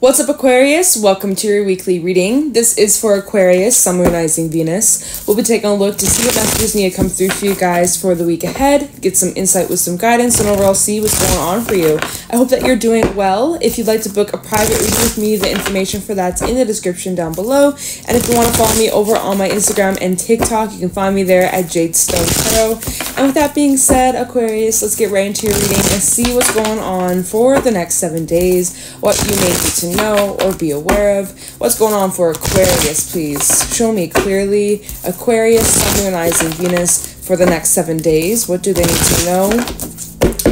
What's up, Aquarius? Welcome to your weekly reading. This is for Aquarius, Sun, Venus. We'll be taking a look to see what messages need to come through for you guys for the week ahead, get some insight with some guidance, and overall see what's going on for you. I hope that you're doing well. If you'd like to book a private reading with me, the information for that's in the description down below. And if you want to follow me over on my Instagram and TikTok, you can find me there at Jade Stone Tarot. And with that being said, Aquarius, let's get right into your reading and see what's going on for the next seven days, what you may need to know or be aware of. What's going on for Aquarius, please? Show me clearly. Aquarius, Sun, Moon, Rising, Venus for the next seven days. What do they need to know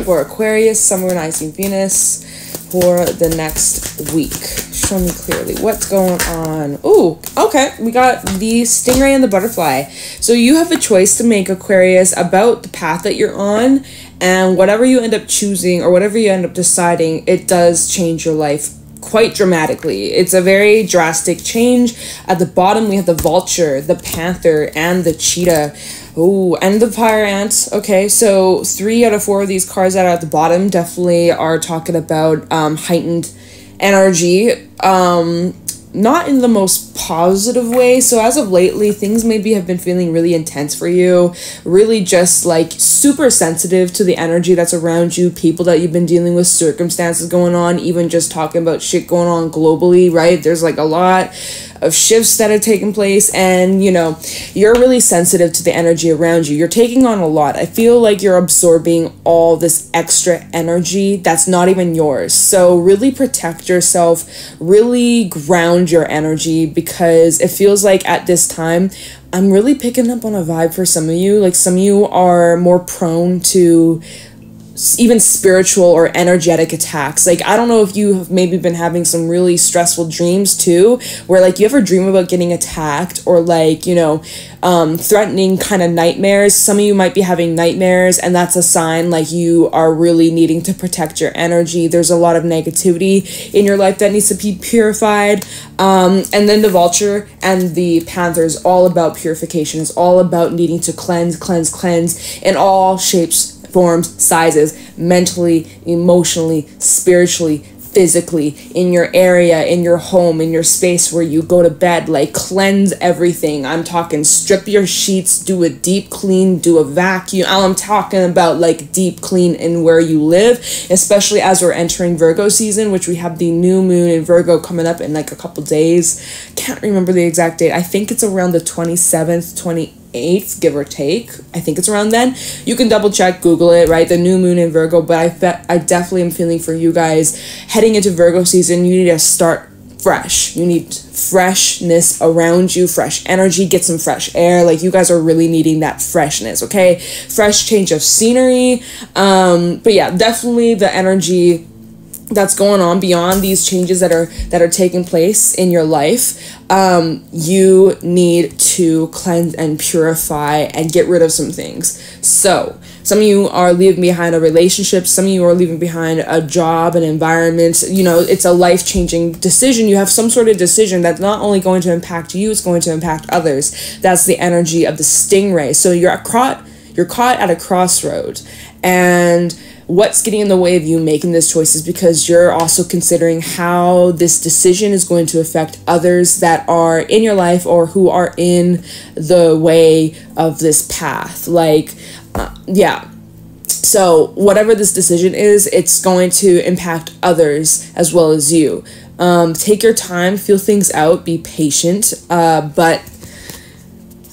for Aquarius, Sun, Moon, Rising, Venus for the next week? Show me clearly what's going on. Ooh, okay. We got the stingray and the butterfly. So you have a choice to make, Aquarius, about the path that you're on and whatever you end up choosing or whatever you end up deciding, it does change your life quite dramatically. It's a very drastic change. At the bottom, we have the vulture, the panther, and the cheetah. Oh, and the fire ants. Okay, so three out of four of these cards that are at the bottom definitely are talking about um, heightened energy. Um, not in the most positive way. So as of lately, things maybe have been feeling really intense for you, really just like super sensitive to the energy that's around you, people that you've been dealing with, circumstances going on, even just talking about shit going on globally, right? There's like a lot of shifts that have taken place and you know you're really sensitive to the energy around you you're taking on a lot i feel like you're absorbing all this extra energy that's not even yours so really protect yourself really ground your energy because it feels like at this time i'm really picking up on a vibe for some of you. Like some of you are more prone to even spiritual or energetic attacks. Like, I don't know if you have maybe been having some really stressful dreams too, where like you ever dream about getting attacked or like, you know, um, threatening kind of nightmares. Some of you might be having nightmares, and that's a sign like you are really needing to protect your energy. There's a lot of negativity in your life that needs to be purified. Um, and then the vulture and the panther is all about purification, it's all about needing to cleanse, cleanse, cleanse in all shapes forms, sizes, mentally, emotionally, spiritually, physically, in your area, in your home, in your space where you go to bed. Like, cleanse everything. I'm talking strip your sheets, do a deep clean, do a vacuum. I'm talking about like deep clean in where you live, especially as we're entering Virgo season, which we have the new moon in Virgo coming up in like a couple days. Can't remember the exact date. I think it's around the 27th, 28th 8th, give or take. I think it's around then. You can double check, Google it, right? The new moon in Virgo, but I fe- I definitely am feeling for you guys heading into Virgo season, you need to start fresh. You need freshness around you, fresh energy, get some fresh air. Like you guys are really needing that freshness, okay? Fresh change of scenery. Um, but yeah, definitely the energy that's going on beyond these changes that are that are taking place in your life um, you need to cleanse and purify and get rid of some things. So some of you are leaving behind a relationship some of you are leaving behind a job an environment you know it's a life-changing decision. You have some sort of decision that's not only going to impact you it's going to impact others. That's the energy of the stingray. So you're caught you're caught at a crossroad. And what's getting in the way of you making this choice is because you're also considering how this decision is going to affect others that are in your life or who are in the way of this path. Like, uh, yeah. So, whatever this decision is, it's going to impact others as well as you. Um, take your time, feel things out, be patient, uh, but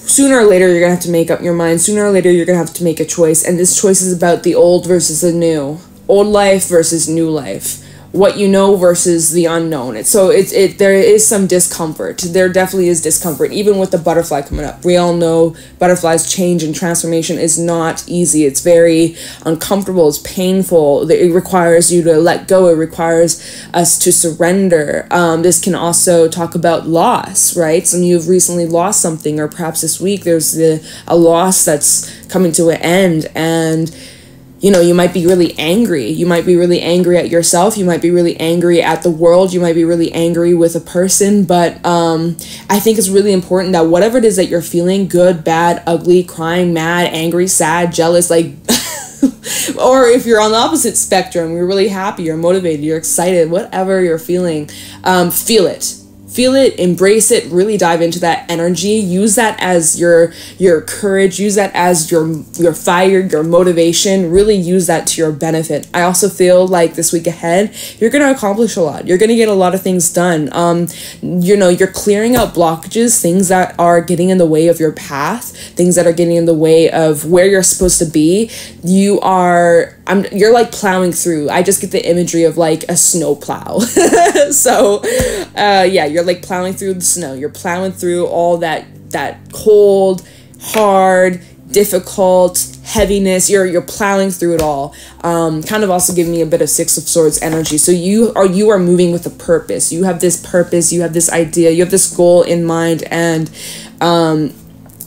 sooner or later you're gonna have to make up your mind. Sooner or later you're gonna have to make a choice. And this choice is about the old versus the new. Old life versus new life what you know versus the unknown. It's so it's it there is some discomfort. There definitely is discomfort, even with the butterfly coming up. We all know butterflies change and transformation is not easy. It's very uncomfortable. It's painful. It requires you to let go. It requires us to surrender. Um, this can also talk about loss, right? Some of you have recently lost something, or perhaps this week there's the a loss that's coming to an end and you know, you might be really angry. You might be really angry at yourself. You might be really angry at the world. You might be really angry with a person. But um, I think it's really important that whatever it is that you're feeling good, bad, ugly, crying, mad, angry, sad, jealous like, or if you're on the opposite spectrum, you're really happy, you're motivated, you're excited, whatever you're feeling, um, feel it feel it embrace it really dive into that energy. Use that as your your courage use that as your your fire your motivation. Really use that to your benefit. I also feel like this week ahead you're going to accomplish a lot. You're going to get a lot of things done. Um you know you're clearing out blockages things that are getting in the way of your path things that are getting in the way of where you're supposed to be. You are I'm you're like plowing through. I just get the imagery of like a snow plow. so uh yeah, you're like plowing through the snow. You're plowing through all that that cold, hard, difficult heaviness. You're you're plowing through it all. Um kind of also giving me a bit of six of swords energy. So you are you are moving with a purpose. You have this purpose. You have this idea. You have this goal in mind. And um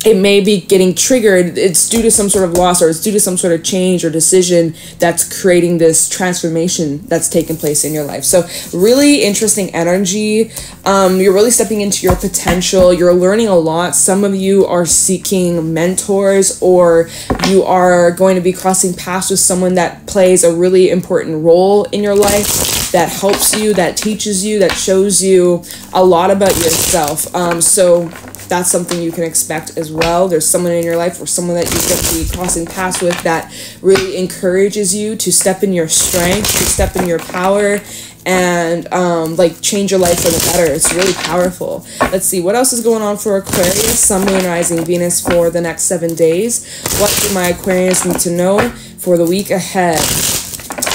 it may be getting triggered. It's due to some sort of loss or it's due to some sort of change or decision that's creating this transformation that's taken place in your life. So really interesting energy. Um, you're really stepping into your potential. You're learning a lot. Some of you are seeking mentors or you are going to be crossing paths with someone that plays a really important role in your life that helps you that teaches you that shows you a lot about yourself um, so that's something you can expect as well. There's someone in your life or someone that you could be crossing paths with that really encourages you to step in your strength, to step in your power, and um, like change your life for the better. It's really powerful. Let's see what else is going on for Aquarius, Sun, Moon, Rising, Venus for the next seven days. What do my Aquarius need to know for the week ahead?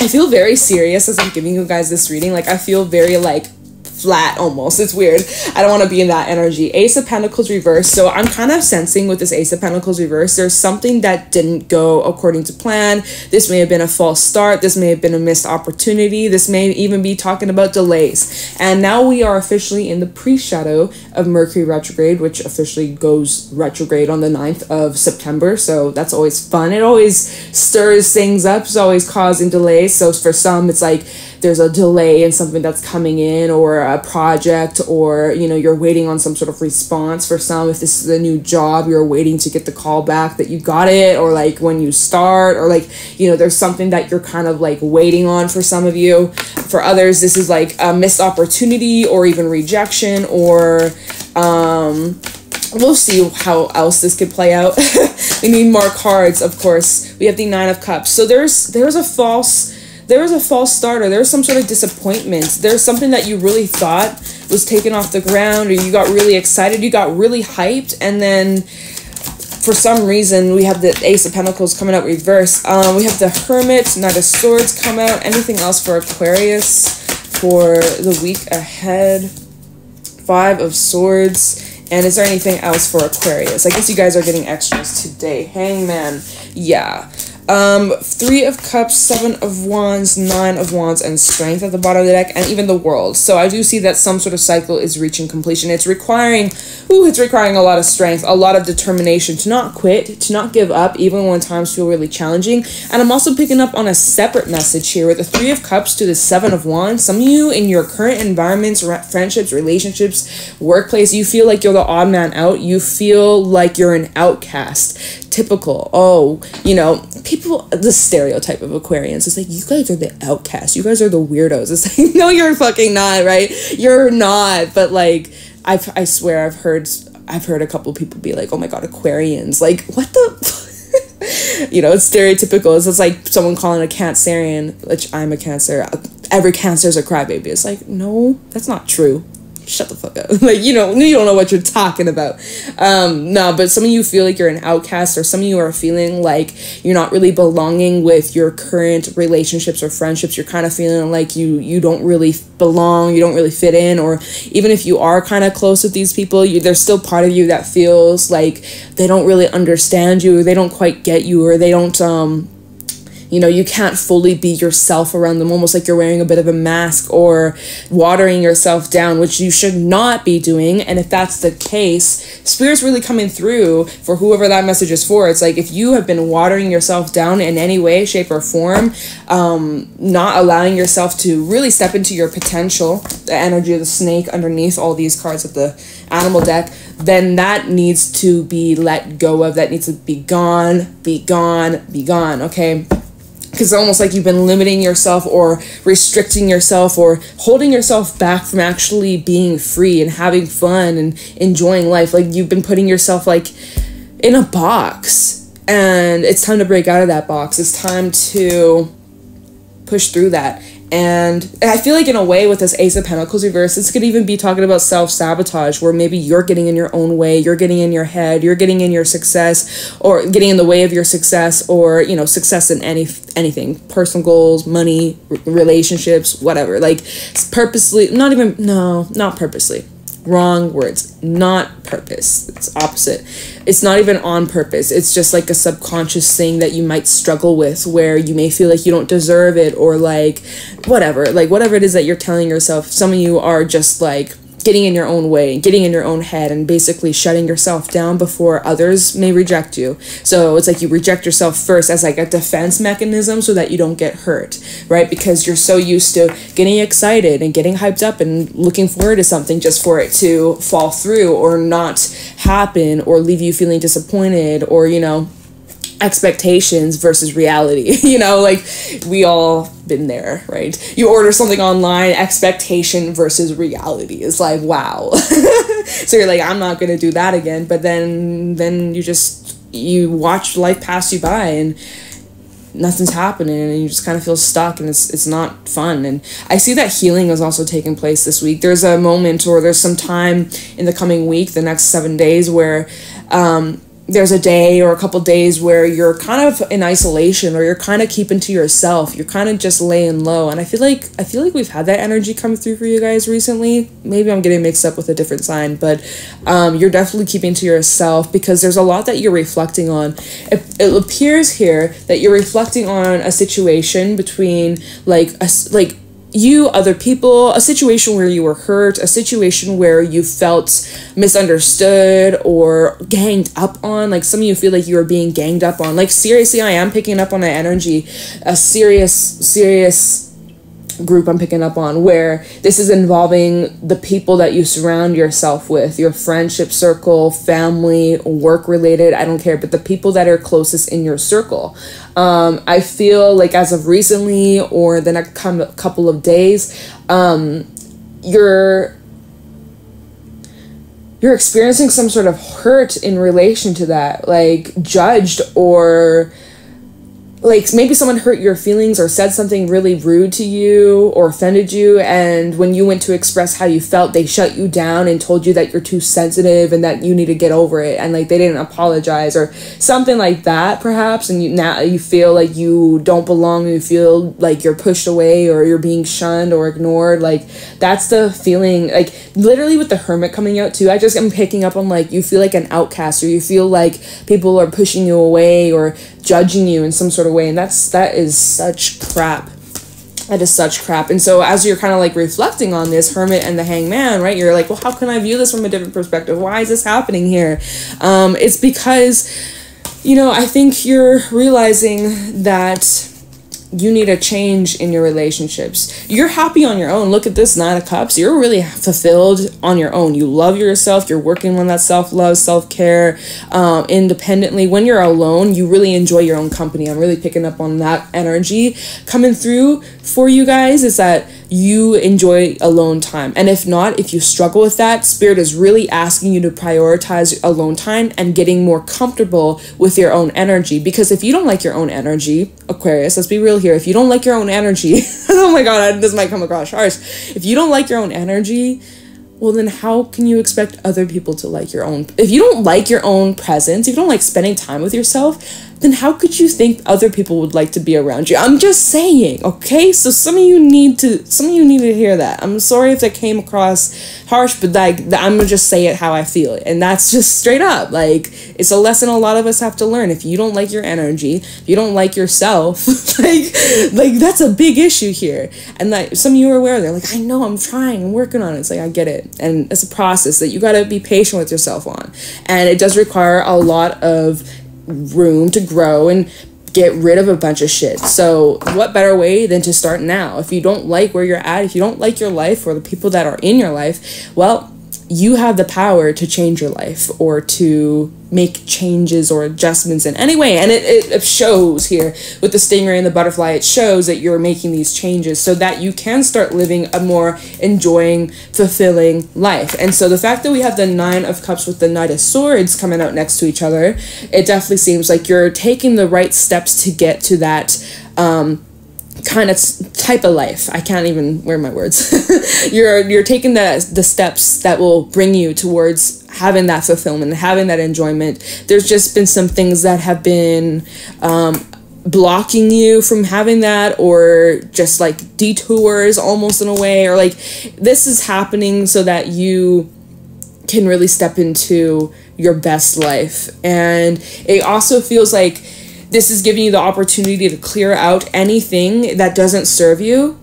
I feel very serious as I'm giving you guys this reading. Like I feel very like flat almost. It's weird. I don't want to be in that energy. Ace of Pentacles reverse. So I'm kind of sensing with this Ace of Pentacles reverse, there's something that didn't go according to plan. This may have been a false start. This may have been a missed opportunity. This may even be talking about delays. And now we are officially in the pre-shadow of Mercury retrograde, which officially goes retrograde on the 9th of September. So that's always fun. It always stirs things up. It's always causing delays. So for some, it's like there's a delay in something that's coming in or a project or you know you're waiting on some sort of response for some if this is a new job you're waiting to get the call back that you got it or like when you start or like you know there's something that you're kind of like waiting on for some of you. For others this is like a missed opportunity or even rejection or um we'll see how else this could play out. We need more cards of course. We have the nine of cups. So there's there's a false there was a false start or there was some sort of disappointment. There's something that you really thought was taken off the ground or you got really excited, you got really hyped, and then for some reason we have the Ace of Pentacles coming out reverse. Um, we have the Hermit, Knight of Swords come out. Anything else for Aquarius for the week ahead? Five of Swords. And is there anything else for Aquarius? I guess you guys are getting extras today. Hangman. Yeah. Um, three of cups, seven of wands, nine of wands, and strength at the bottom of the deck, and even the world. So I do see that some sort of cycle is reaching completion. It's requiring, ooh, it's requiring a lot of strength, a lot of determination to not quit, to not give up, even when times feel really challenging. And I'm also picking up on a separate message here with the three of cups to the seven of wands. Some of you in your current environments, friendships, relationships, workplace, you feel like you're the odd man out. You feel like you're an outcast typical. Oh, you know, people, the stereotype of Aquarians is like, you guys are the outcasts. You guys are the weirdos. It's like, no, you're fucking not, right? You're not. But like, I I swear I've heard I've heard a couple people be like, oh my god, Aquarians. Like, what the? you know, it's stereotypical. It's just like someone calling a Cancerian, which I'm a Cancer. Every Cancer is a crybaby. It's like, no, that's not true shut the fuck up. like, you know, you don't know what you're talking about. Um, no, but some of you feel like you're an outcast, or some of you are feeling like you're not really belonging with your current relationships or friendships. You're kind of feeling like you you don't really belong, you don't really fit in, or even if you are kind of close with these people, you there's still part of you that feels like they don't really understand you, or they don't quite get you, or they don't um you know you can't fully be yourself around them almost like you're wearing a bit of a mask or watering yourself down which you should not be doing. And if that's the case spirit's really coming through for whoever that message is for. It's like if you have been watering yourself down in any way shape or form um, not allowing yourself to really step into your potential the energy of the snake underneath all these cards of the animal deck then that needs to be let go of. That needs to be gone be gone be gone okay because it's almost like you've been limiting yourself or restricting yourself or holding yourself back from actually being free and having fun and enjoying life. Like you've been putting yourself like in a box. And it's time to break out of that box. It's time to push through that and I feel like in a way with this Ace of Pentacles reverse, this could even be talking about self-sabotage where maybe you're getting in your own way, you're getting in your head, you're getting in your success or getting in the way of your success or, you know, success in any anything, personal goals, money, relationships, whatever. Like purposely, not even no, not purposely wrong words not purpose. It's opposite. It's not even on purpose. It's just like a subconscious thing that you might struggle with where you may feel like you don't deserve it or like whatever like whatever it is that you're telling yourself. Some of you are just like getting in your own way, getting in your own head, and basically shutting yourself down before others may reject you. So it's like you reject yourself first as like a defense mechanism so that you don't get hurt, right? Because you're so used to getting excited and getting hyped up and looking forward to something just for it to fall through or not happen or leave you feeling disappointed or, you know, expectations versus reality. you know, like we all been there, right? You order something online, expectation versus reality is like, wow. so you're like, I'm not gonna do that again. But then then you just you watch life pass you by and nothing's happening and you just kind of feel stuck and it's it's not fun and i see that healing is also taking place this week there's a moment or there's some time in the coming week the next seven days where um, there's a day or a couple days where you're kind of in isolation or you're kind of keeping to yourself. You're kind of just laying low. And i feel like i feel like we've had that energy come through for you guys recently. Maybe i'm getting mixed up with a different sign but um, you're definitely keeping to yourself because there's a lot that you're reflecting on. It, it appears here that you're reflecting on a situation between like a like you, other people, a situation where you were hurt, a situation where you felt misunderstood or ganged up on. Like some of you feel like you are being ganged up on. Like seriously, I am picking up on an energy, a serious, serious group I'm picking up on where this is involving the people that you surround yourself with, your friendship circle, family, work related, I don't care, but the people that are closest in your circle. Um, I feel like as of recently or the next couple of days, um, you're you're experiencing some sort of hurt in relation to that, like judged or like maybe someone hurt your feelings or said something really rude to you or offended you and when you went to express how you felt they shut you down and told you that you're too sensitive and that you need to get over it and like they didn't apologize or something like that perhaps and you now you feel like you don't belong you feel like you're pushed away or you're being shunned or ignored like that's the feeling like literally with the hermit coming out too i just am picking up on like you feel like an outcast or you feel like people are pushing you away or judging you in some sort of way and that's that is such crap. That is such crap. And so as you're kind of like reflecting on this hermit and the hangman right you're like well how can i view this from a different perspective? Why is this happening here? Um, it's because you know i think you're realizing that you need a change in your relationships. You're happy on your own. Look at this Nine of Cups. You're really fulfilled on your own. You love yourself. You're working on that self love, self care, um, independently. When you're alone, you really enjoy your own company. I'm really picking up on that energy coming through for you guys. Is that you enjoy alone time. And if not, if you struggle with that, Spirit is really asking you to prioritize alone time and getting more comfortable with your own energy. Because if you don't like your own energy, Aquarius, let's be real here. If you don't like your own energy, oh my God, this might come across harsh. If you don't like your own energy, well then how can you expect other people to like your own if you don't like your own presence if you don't like spending time with yourself then how could you think other people would like to be around you? I'm just saying okay? So some of you need to some of you need to hear that. I'm sorry if that came across harsh but like i'm gonna just say it how i feel it and that's just straight up. Like it's a lesson a lot of us have to learn. If you don't like your energy if you don't like yourself like like that's a big issue here. And like some of you are aware they're like i know i'm trying i'm working on it. It's like i get it. And it's a process that you got to be patient with yourself on. And it does require a lot of room to grow and get rid of a bunch of shit. So, what better way than to start now? If you don't like where you're at, if you don't like your life or the people that are in your life, well, you have the power to change your life or to make changes or adjustments in any way. And it, it shows here with the stingray and the butterfly, it shows that you're making these changes so that you can start living a more enjoying, fulfilling life. And so the fact that we have the Nine of Cups with the Knight of Swords coming out next to each other, it definitely seems like you're taking the right steps to get to that. Um, kind of type of life. I can't even wear my words. you're you're taking the the steps that will bring you towards having that fulfillment, having that enjoyment. There's just been some things that have been um, blocking you from having that or just like detours almost in a way or like this is happening so that you can really step into your best life and it also feels like this is giving you the opportunity to clear out anything that doesn't serve you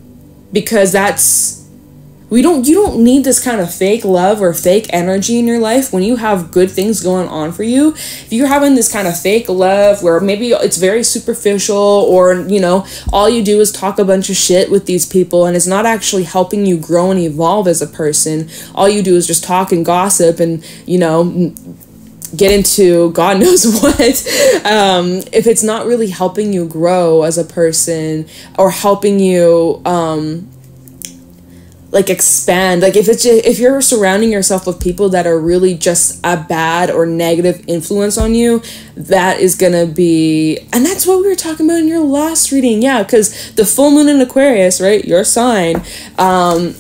because that's we don't you don't need this kind of fake love or fake energy in your life when you have good things going on for you. If you're having this kind of fake love where maybe it's very superficial or you know all you do is talk a bunch of shit with these people and it's not actually helping you grow and evolve as a person. All you do is just talk and gossip and you know get into God knows what, um, if it's not really helping you grow as a person or helping you um, like expand, like if it's just, if you're surrounding yourself with people that are really just a bad or negative influence on you, that is gonna be, and that's what we were talking about in your last reading, yeah, because the full moon in Aquarius, right, your sign. Um,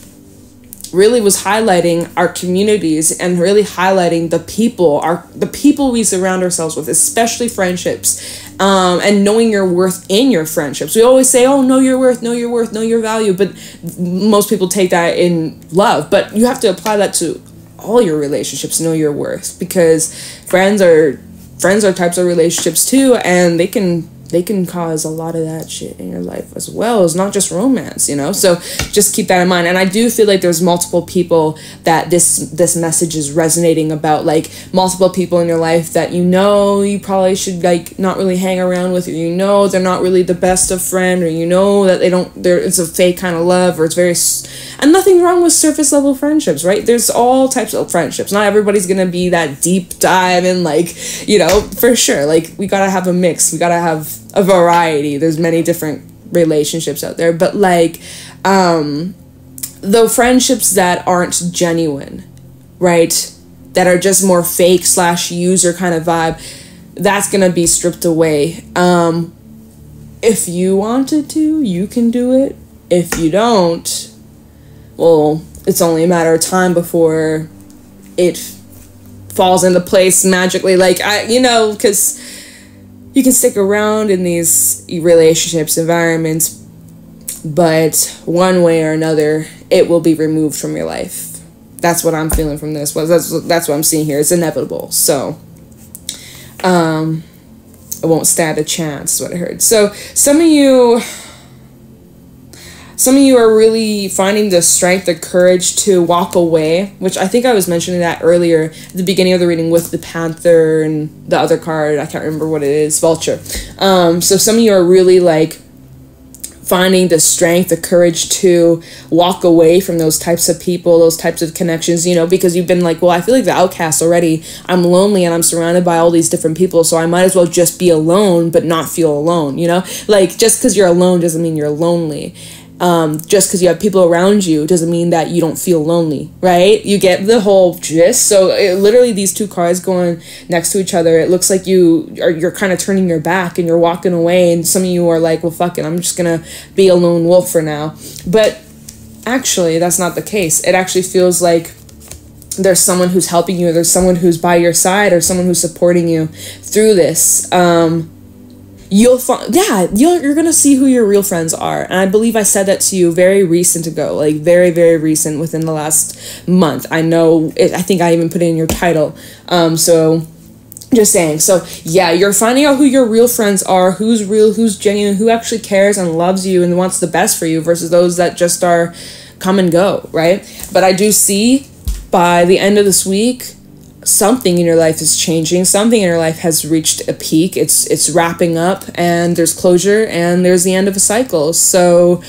really was highlighting our communities and really highlighting the people our the people we surround ourselves with especially friendships um, and knowing your worth in your friendships. We always say oh know your worth know your worth know your value but most people take that in love. But you have to apply that to all your relationships know your worth because friends are friends are types of relationships too and they can they can cause a lot of that shit in your life as well. As not just romance you know? So just keep that in mind. And i do feel like there's multiple people that this this message is resonating about like multiple people in your life that you know you probably should like not really hang around with or you know they're not really the best of friend or you know that they don't there it's a fake kind of love or it's very and nothing wrong with surface level friendships right? There's all types of friendships. Not everybody's gonna be that deep dive and like you know for sure. Like we gotta have a mix. We gotta have a variety. There's many different relationships out there, but like um the friendships that aren't genuine, right? That are just more fake slash user kind of vibe, that's gonna be stripped away. Um if you wanted to, you can do it. If you don't, well, it's only a matter of time before it falls into place magically. Like I, you know, because you can stick around in these relationships, environments, but one way or another, it will be removed from your life. That's what I'm feeling from this. Well, that's that's what I'm seeing here. It's inevitable. So, um, it won't stand a chance. Is what I heard. So some of you some of you are really finding the strength, the courage to walk away, which I think I was mentioning that earlier at the beginning of the reading with the panther and the other card. I can't remember what it is, vulture. Um, so some of you are really like finding the strength, the courage to walk away from those types of people, those types of connections, you know, because you've been like, well, I feel like the outcast already. I'm lonely and I'm surrounded by all these different people, so I might as well just be alone but not feel alone, you know? Like just because you're alone doesn't mean you're lonely um, just because you have people around you doesn't mean that you don't feel lonely, right? You get the whole gist. So it, literally, these two cars going next to each other, it looks like you are you're kind of turning your back and you're walking away, and some of you are like, "Well, fuck it, I'm just gonna be a lone wolf for now." But actually, that's not the case. It actually feels like there's someone who's helping you, there's someone who's by your side, or someone who's supporting you through this. Um, you'll find yeah you're, you're gonna see who your real friends are. And i believe i said that to you very recent ago like very very recent within the last month. I know it, i think i even put it in your title. Um so just saying. So yeah you're finding out who your real friends are who's real who's genuine who actually cares and loves you and wants the best for you versus those that just are come and go right? But i do see by the end of this week something in your life is changing something in your life has reached a peak it's it's wrapping up and there's closure and there's the end of a cycle so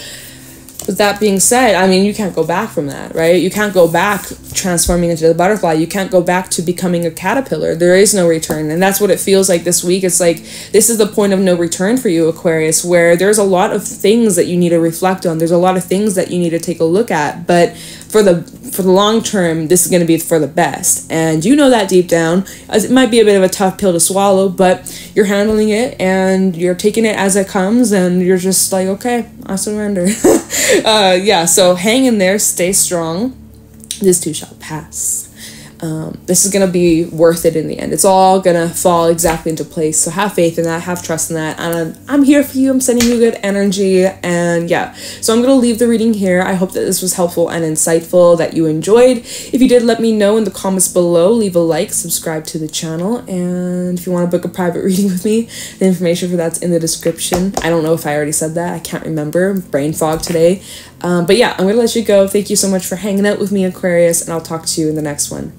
with that being said, I mean, you can't go back from that, right? You can't go back transforming into the butterfly. You can't go back to becoming a caterpillar. There is no return. And that's what it feels like this week. It's like this is the point of no return for you, Aquarius, where there's a lot of things that you need to reflect on. There's a lot of things that you need to take a look at. But for the for the long term, this is going to be for the best. And you know that deep down. As it might be a bit of a tough pill to swallow, but you're handling it and you're taking it as it comes and you're just like, okay, I surrender. uh, yeah, so hang in there, stay strong. This too shall pass um, this is going to be worth it in the end. It's all going to fall exactly into place. So have faith in that, have trust in that. And I'm, here for you. I'm sending you good energy. And yeah, so I'm going to leave the reading here. I hope that this was helpful and insightful, that you enjoyed. If you did, let me know in the comments below. Leave a like, subscribe to the channel. And if you want to book a private reading with me, the information for that's in the description. I don't know if I already said that. I can't remember. Brain fog today. Um, but yeah, I'm going to let you go. Thank you so much for hanging out with me, Aquarius, and I'll talk to you in the next one.